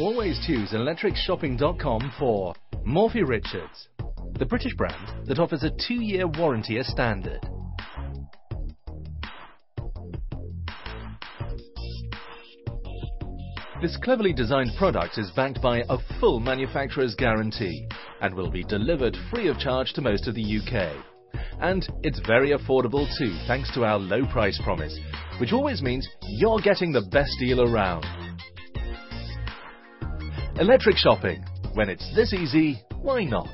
always choose electricshopping.com for Morphy Richards, the British brand that offers a two-year warranty as standard. This cleverly designed product is backed by a full manufacturer's guarantee and will be delivered free of charge to most of the UK. And it's very affordable too, thanks to our low price promise, which always means you're getting the best deal around. Electric shopping. When it's this easy, why not?